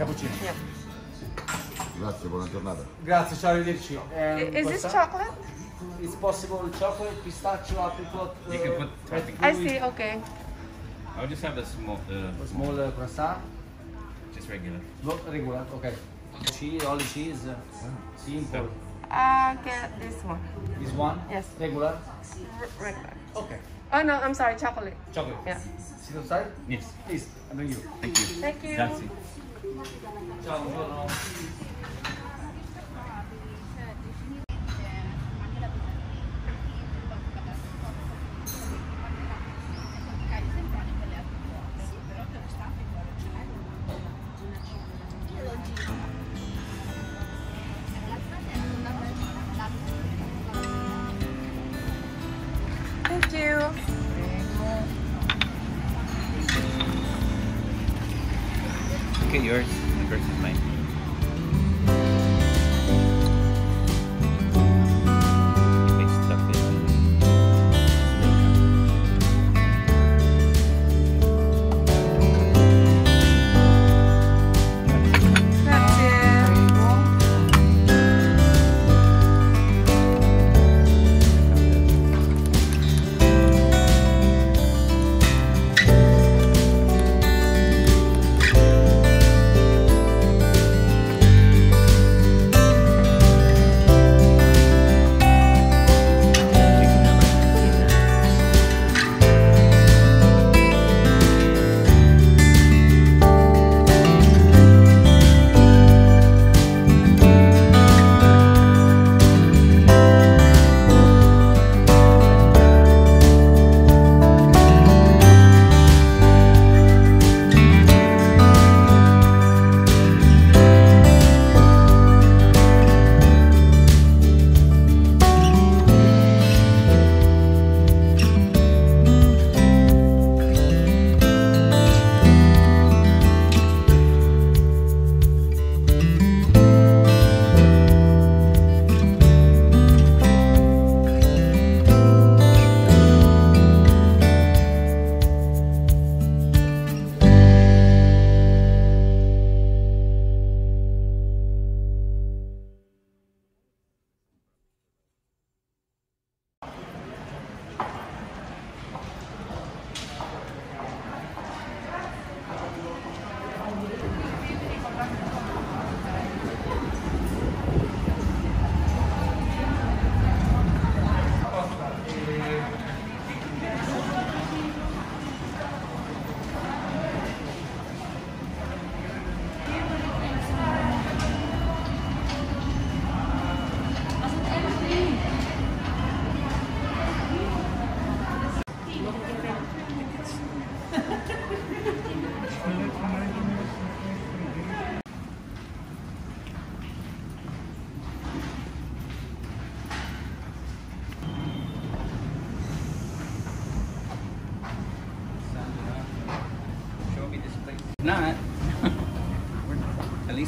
Cappuccino. Yeah. Grazie, buona giornata. Grazie, ciao, arrivederci. I- Is this chocolate? It's possible chocolate, pistachio, apricot. You can uh, put topping. I see. Okay. I'll just have a small, uh, Small uh, croissant. just regular. No, regular, ok. Cheese, only cheese. Simple. Uh, get this one. This one? Yes. Regular? R- regular. Ok. Oh no, I'm sorry, chocolate. Chocolate. Yeah. Sit outside? Yes. Please, I bring you. Thank you. Thank you. Grazie. Ciao, buongiorno. Thank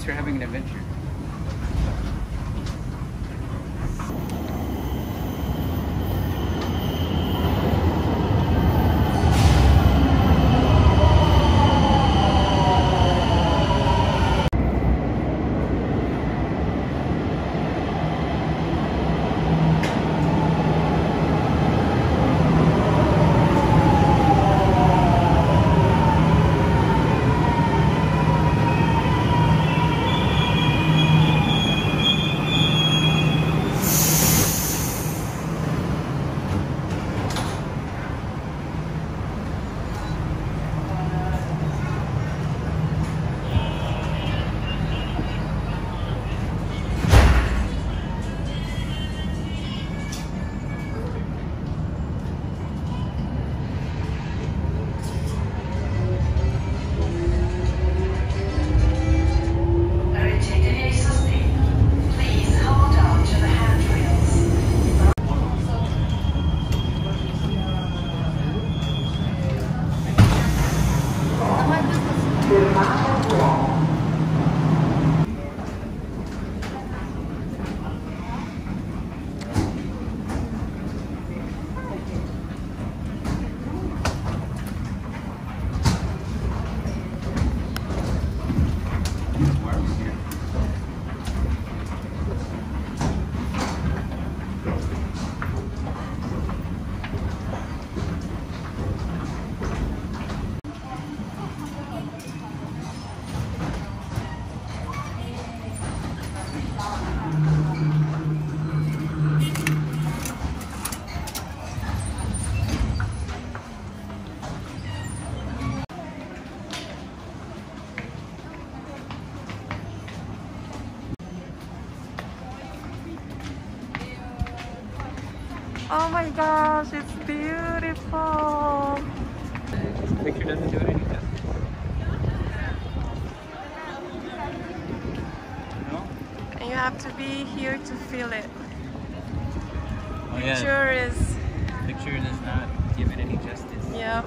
least we're having an adventure. Oh my gosh, it's beautiful. Picture doesn't do it any justice. No? And you have to be here to feel it. Oh Picture is, Picture does not give it any justice. yeah.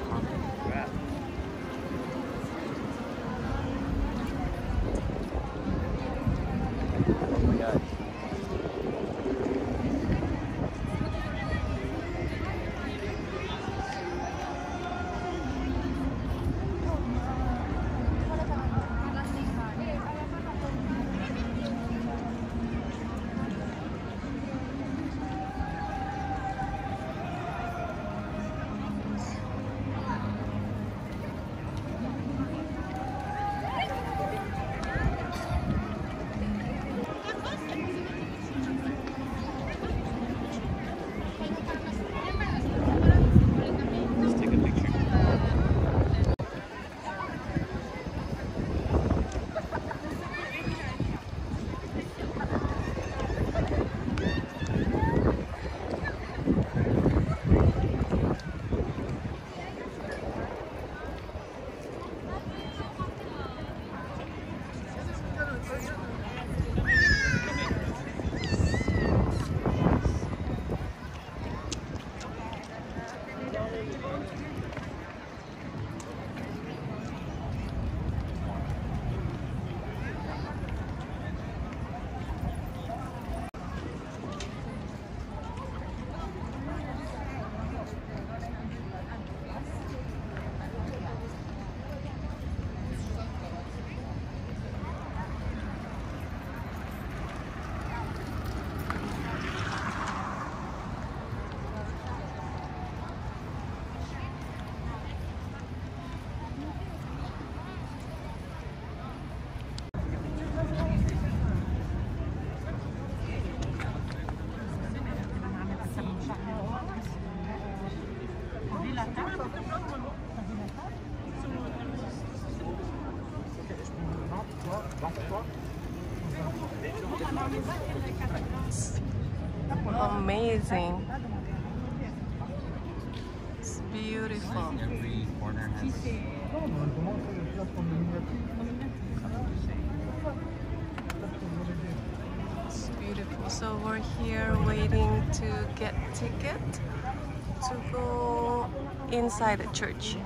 So we're here waiting to get ticket to go inside the church.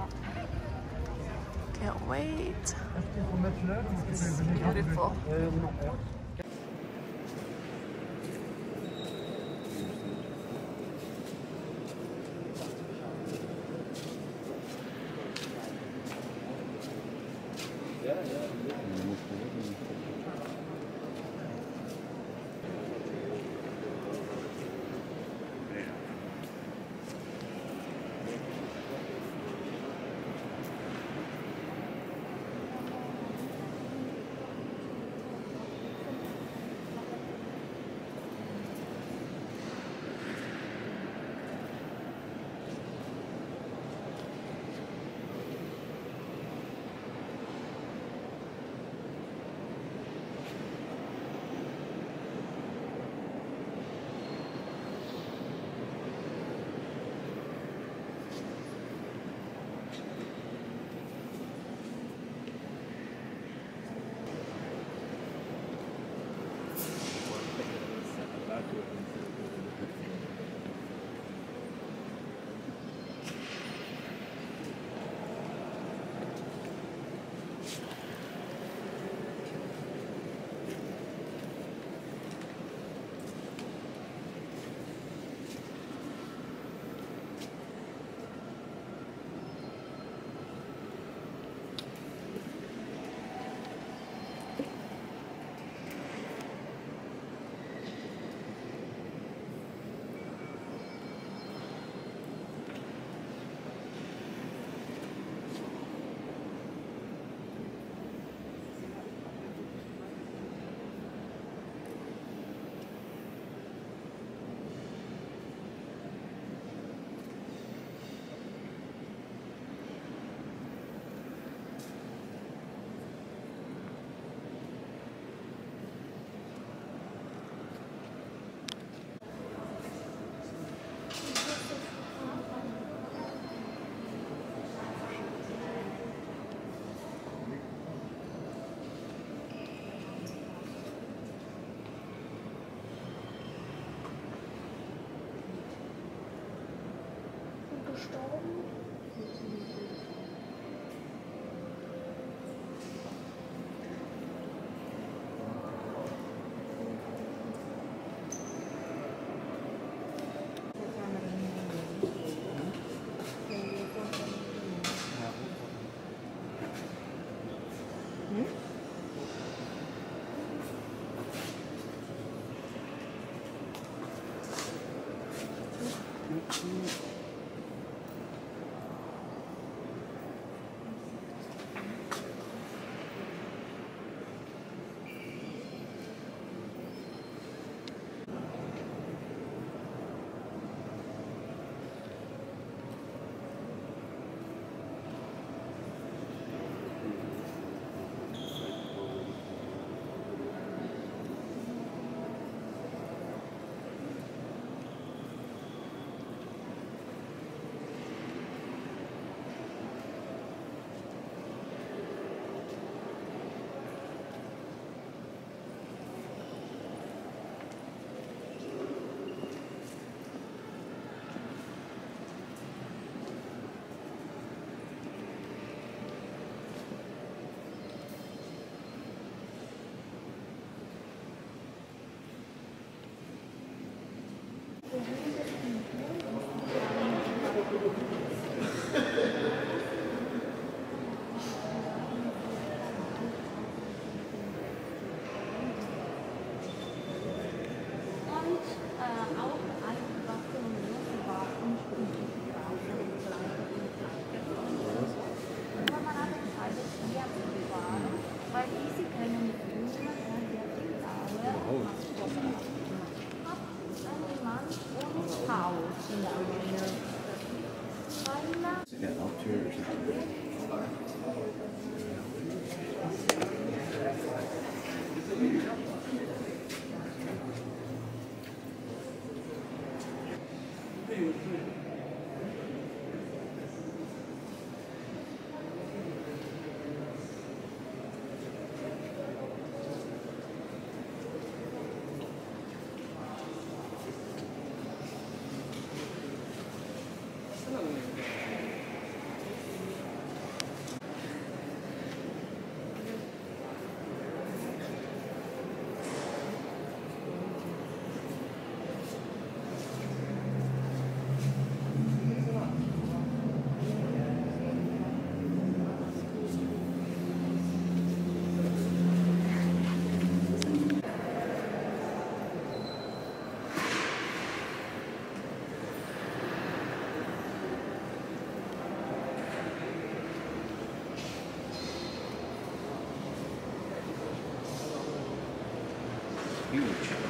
Can't wait. It's beautiful. Huge.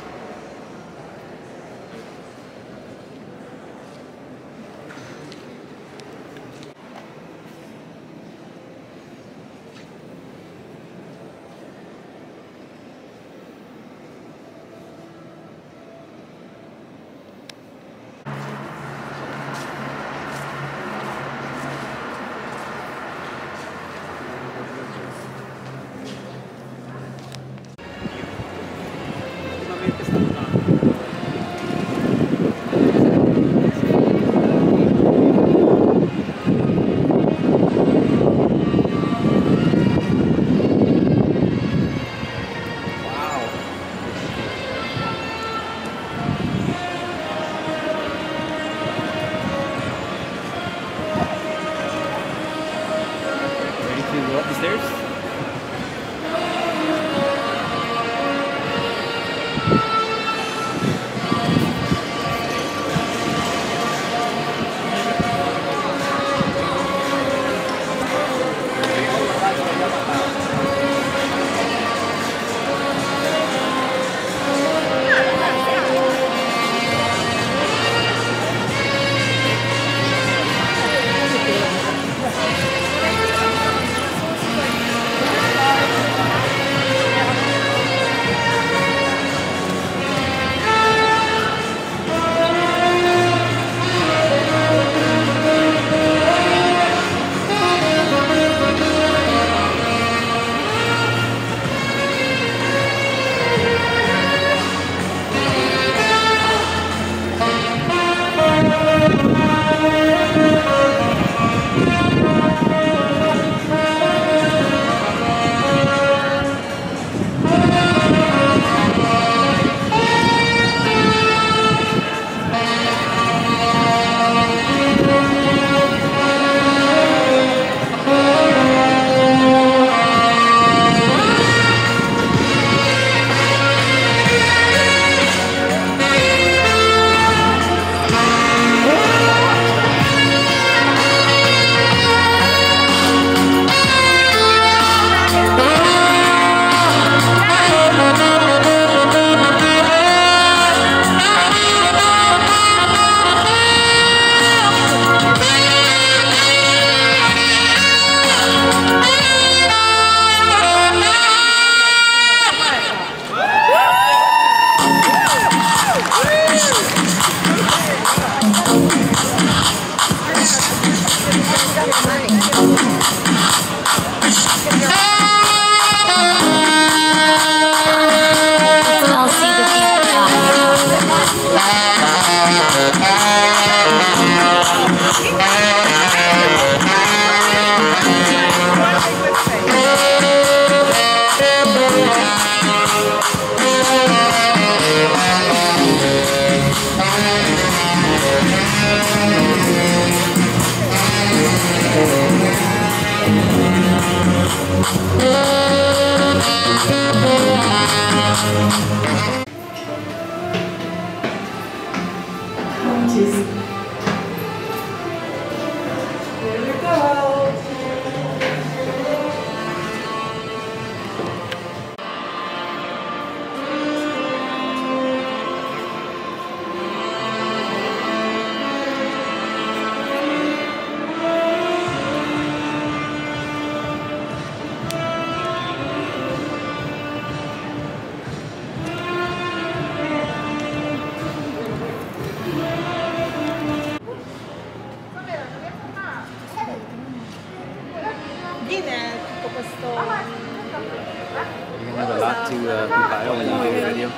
Gonna have a lot to uh, compile when you do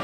a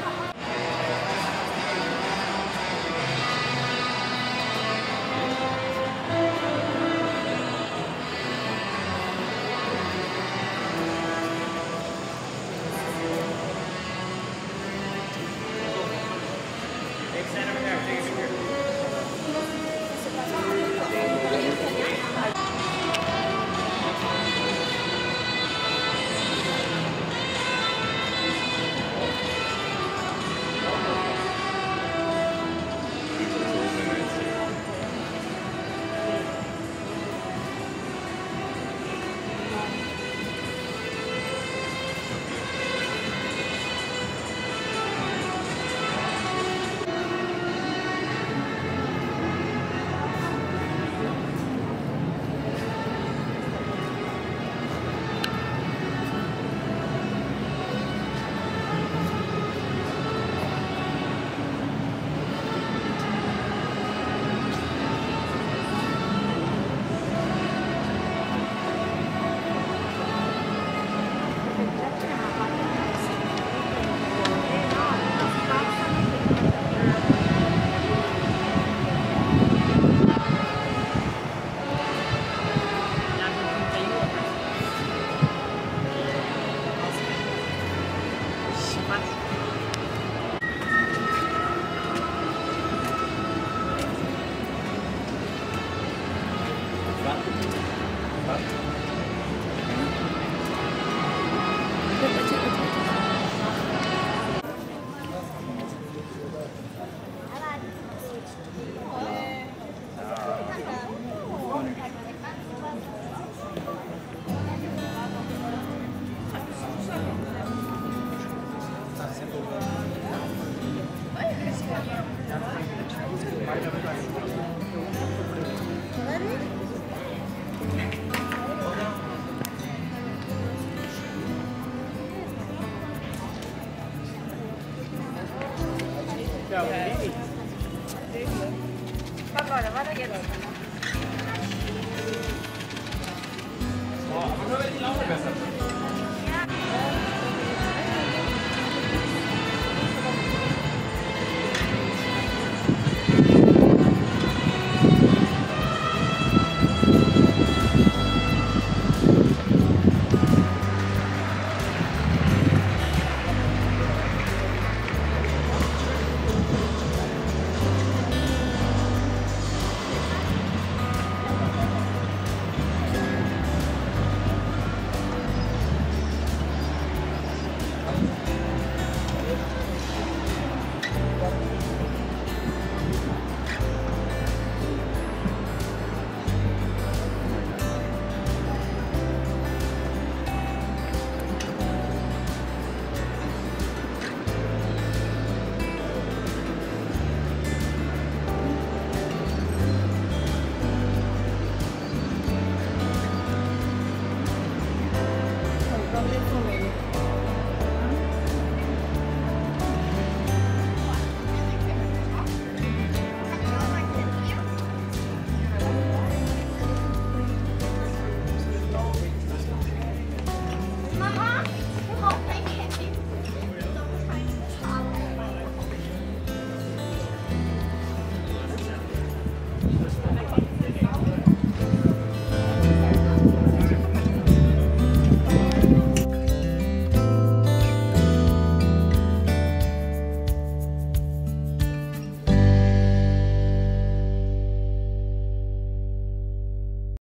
problem for.